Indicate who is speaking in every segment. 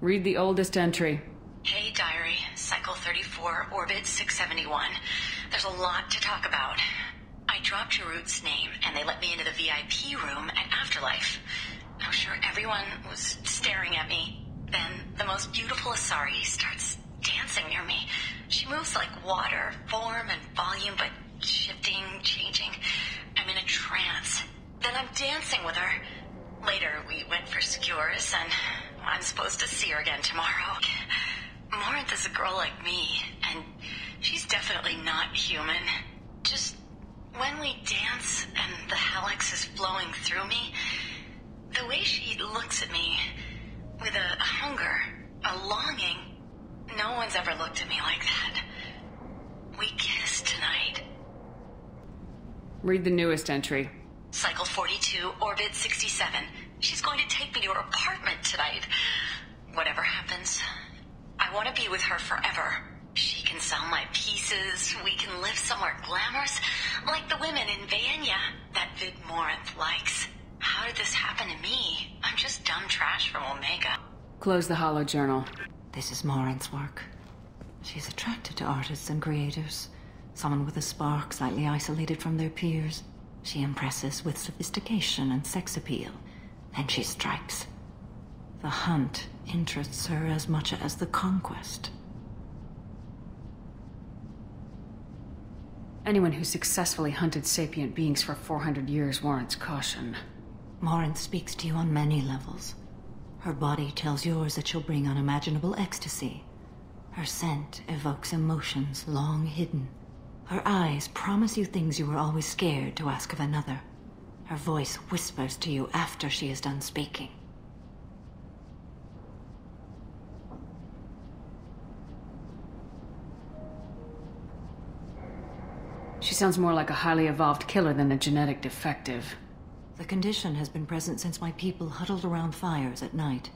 Speaker 1: Read the oldest entry.
Speaker 2: Hey, Diary. Cycle 34, Orbit 671. There's a lot to talk about. I dropped your root's name, and they let me into the VIP room at Afterlife. I'm sure everyone was staring at me. Then the most beautiful Asari starts dancing near me. She moves like water, form and volume, but shifting, changing. I'm in a trance. Then I'm dancing with her. Later, we went for skewers, and I'm supposed to see her again tomorrow. Morinth is a girl like me, and she's definitely not human. Just when we dance and the hallex is flowing through me, the way she looks at me with a hunger, a longing, no one's ever looked at me like that. We kissed tonight.
Speaker 1: Read the newest entry.
Speaker 2: Cycle 42, Orbit 67. She's going to take me to her apartment tonight. Whatever happens, I want to be with her forever. She can sell my pieces. We can live somewhere glamorous, like the women in Vanya that Vid Morinth likes. How did this happen to me? I'm just dumb trash from Omega.
Speaker 1: Close the hollow journal.
Speaker 3: This is Morinth's work. She's attracted to artists and creators. Someone with a spark slightly isolated from their peers. She impresses with sophistication and sex appeal. Then she strikes. The hunt interests her as much as the conquest.
Speaker 1: Anyone who successfully hunted sapient beings for 400 years warrants caution.
Speaker 3: Morinth speaks to you on many levels. Her body tells yours that she'll bring unimaginable ecstasy. Her scent evokes emotions long hidden. Her eyes promise you things you were always scared to ask of another. Her voice whispers to you after she is done speaking.
Speaker 1: She sounds more like a highly evolved killer than a genetic defective.
Speaker 3: The condition has been present since my people huddled around fires at night.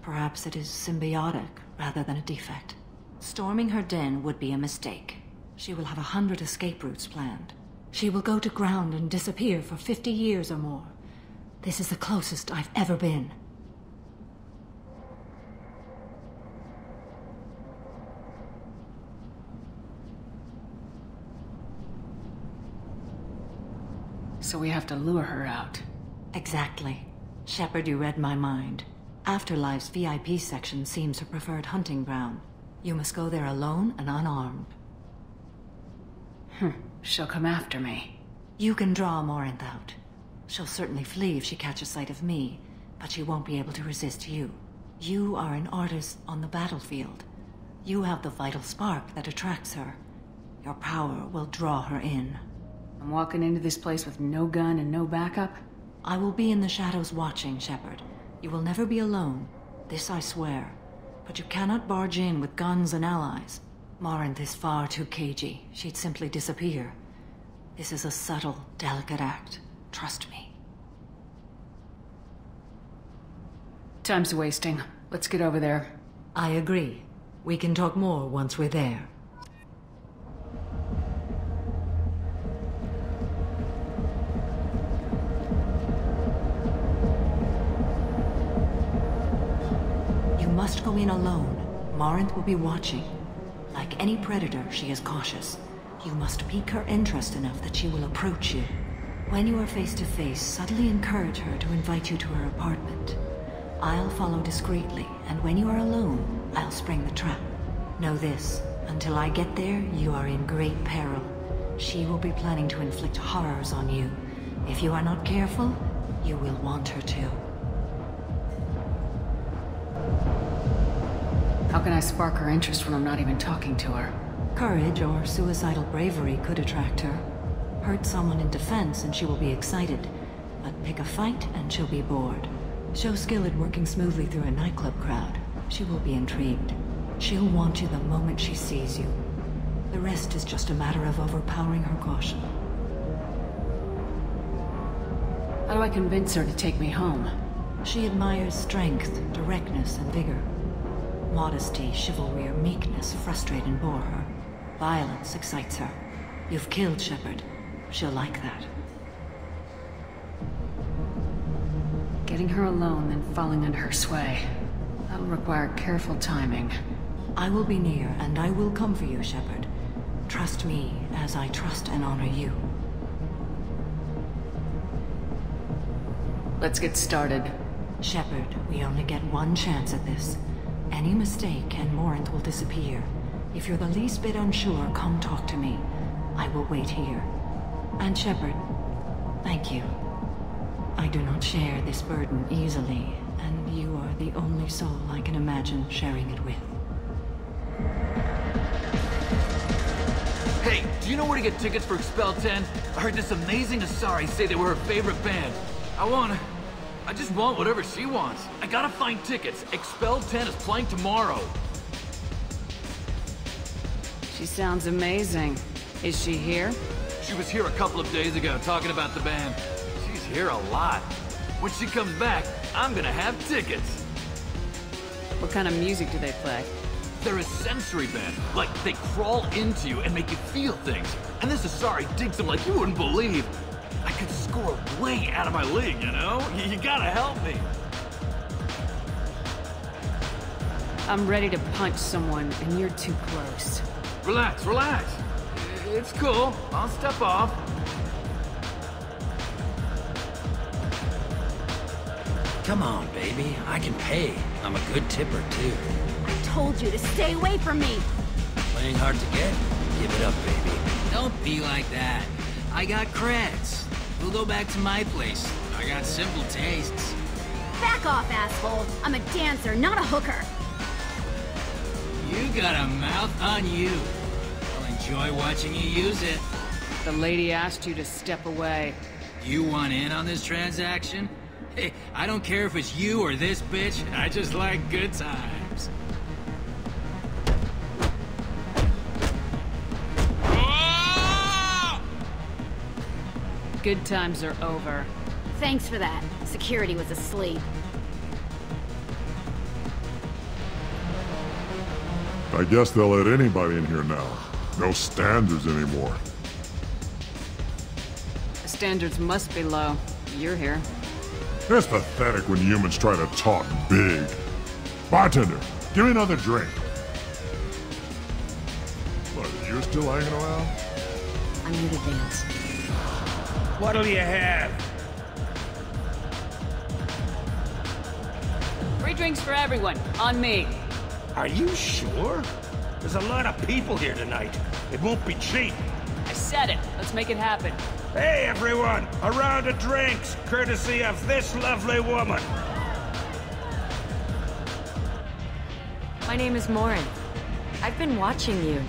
Speaker 3: Perhaps it is symbiotic rather than a defect. Storming her den would be a mistake. She will have a hundred escape routes planned. She will go to ground and disappear for 50 years or more. This is the closest I've ever been.
Speaker 1: So we have to lure her out.
Speaker 3: Exactly. Shepard, you read my mind. Afterlife's VIP section seems her preferred hunting ground. You must go there alone and unarmed.
Speaker 1: Hmm. She'll come after me.
Speaker 3: You can draw Morinth out. She'll certainly flee if she catches sight of me, but she won't be able to resist you. You are an artist on the battlefield. You have the vital spark that attracts her. Your power will draw her in.
Speaker 1: I'm walking into this place with no gun and no backup?
Speaker 3: I will be in the shadows watching, Shepard. You will never be alone. This I swear. But you cannot barge in with guns and allies. Morinth is far too cagey. She'd simply disappear. This is a subtle, delicate act. Trust me.
Speaker 1: Time's wasting. Let's get over there.
Speaker 3: I agree. We can talk more once we're there. You must go in alone. Morinth will be watching. Any predator, she is cautious. You must pique her interest enough that she will approach you. When you are face to face, subtly encourage her to invite you to her apartment. I'll follow discreetly, and when you are alone, I'll spring the trap. Know this, until I get there, you are in great peril. She will be planning to inflict horrors on you. If you are not careful, you will want her to.
Speaker 1: How can I spark her interest when I'm not even talking to her?
Speaker 3: Courage or suicidal bravery could attract her. Hurt someone in defense and she will be excited. But pick a fight and she'll be bored. Show skill at working smoothly through a nightclub crowd. She will be intrigued. She'll want you the moment she sees you. The rest is just a matter of overpowering her caution.
Speaker 1: How do I convince her to take me home?
Speaker 3: She admires strength, directness, and vigor. Modesty, chivalry, or meekness frustrate and bore her. Violence excites her. You've killed Shepard. She'll like that.
Speaker 1: Getting her alone, then falling under her sway. That'll require careful timing.
Speaker 3: I will be near, and I will come for you, Shepard. Trust me, as I trust and honor you.
Speaker 1: Let's get started.
Speaker 3: Shepard, we only get one chance at this. Any mistake and Morinth will disappear. If you're the least bit unsure, come talk to me. I will wait here. And Shepard, thank you. I do not share this burden easily, and you are the only soul I can imagine sharing it with.
Speaker 4: Hey, do you know where to get tickets for Expel 10? I heard this amazing Asari say they were her favorite band. I want... I just want whatever she wants. I gotta find tickets. Expel 10 is playing tomorrow.
Speaker 1: She sounds amazing. Is she here?
Speaker 4: She was here a couple of days ago talking about the band. She's here a lot. When she comes back, I'm gonna have tickets.
Speaker 1: What kind of music do they play?
Speaker 4: They're a sensory band. Like, they crawl into you and make you feel things. And this Asari digs them like you wouldn't believe. I could score way out of my league, you know? You, you gotta help me.
Speaker 1: I'm ready to punch someone, and you're too close.
Speaker 4: Relax, relax. It's cool. I'll step off.
Speaker 5: Come on, baby. I can pay. I'm a good tipper, too.
Speaker 6: I told you to stay away from me!
Speaker 5: Playing hard to get? Give it up, baby.
Speaker 7: Don't be like that. I got creds. We'll go back to my place. I got simple tastes.
Speaker 6: Back off, asshole! I'm a dancer, not a hooker!
Speaker 7: You got a mouth on you. I'll enjoy watching you use it.
Speaker 1: The lady asked you to step away.
Speaker 7: You want in on this transaction? Hey, I don't care if it's you or this bitch. I just like good times.
Speaker 1: Good times are over.
Speaker 6: Thanks for that. Security was asleep.
Speaker 8: I guess they'll let anybody in here now. No standards anymore.
Speaker 1: The standards must be low. You're here.
Speaker 8: It's pathetic when humans try to talk big. Bartender, give me another drink. What, you're still hanging around?
Speaker 3: I'm here to dance.
Speaker 9: What'll you have?
Speaker 1: Free drinks for everyone. On me.
Speaker 9: Are you sure? There's a lot of people here tonight. It won't be cheap.
Speaker 1: I said it. Let's make it happen.
Speaker 9: Hey, everyone! A round of drinks, courtesy of this lovely woman.
Speaker 10: My name is Morinth. I've been watching you.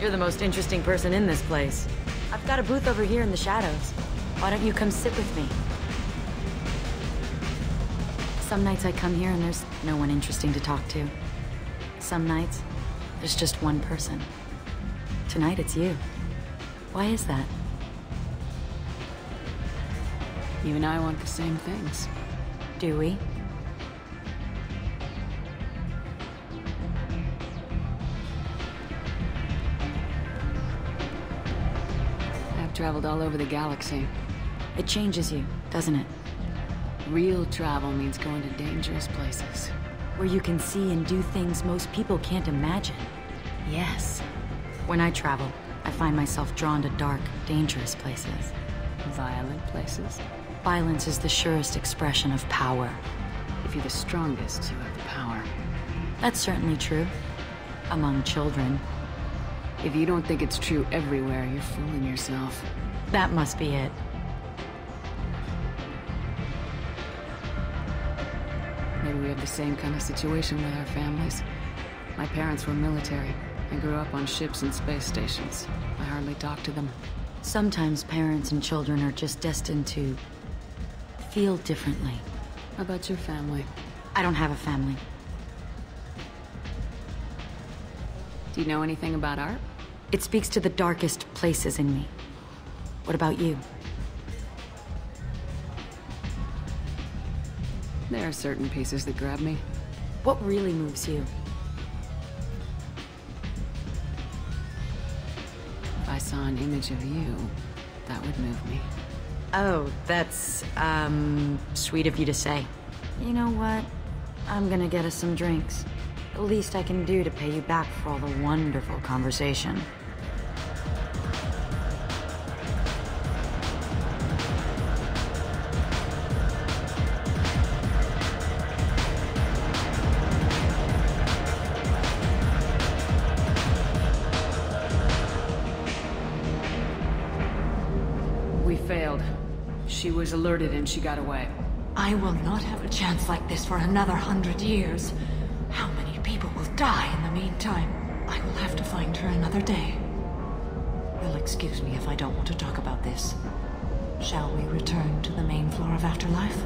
Speaker 10: You're the most interesting person in this place. I've got a booth over here in the shadows. Why don't you come sit with me? Some nights I come here and there's no one interesting to talk to. Some nights, there's just one person. Tonight it's you. Why is that?
Speaker 1: You and I want the same things.
Speaker 10: Do we?
Speaker 1: I've traveled all over the galaxy.
Speaker 10: It changes you, doesn't it?
Speaker 1: Real travel means going to dangerous places.
Speaker 10: Where you can see and do things most people can't imagine. Yes. When I travel, I find myself drawn to dark, dangerous places.
Speaker 1: Violent places.
Speaker 10: Violence is the surest expression of power.
Speaker 1: If you're the strongest, you have the power.
Speaker 10: That's certainly true. Among children.
Speaker 1: If you don't think it's true everywhere, you're fooling yourself.
Speaker 10: That must be it.
Speaker 1: We have the same kind of situation with our families. My parents were military. I grew up on ships and space stations. I hardly talk to them.
Speaker 10: Sometimes parents and children are just destined to... feel differently.
Speaker 1: How about your family?
Speaker 10: I don't have a family.
Speaker 1: Do you know anything about art?
Speaker 10: It speaks to the darkest places in me. What about you?
Speaker 1: There are certain pieces that grab me.
Speaker 10: What really moves you?
Speaker 1: If I saw an image of you, that would move me.
Speaker 10: Oh, that's, um, sweet of you to say. You know what? I'm gonna get us some drinks. The least I can do to pay you back for all the wonderful conversation.
Speaker 1: Failed. She was alerted and she got away.
Speaker 3: I will not have a chance like this for another hundred years. How many people will die in the meantime? I will have to find her another day. You'll excuse me if I don't want to talk about this. Shall we return to the main floor of Afterlife?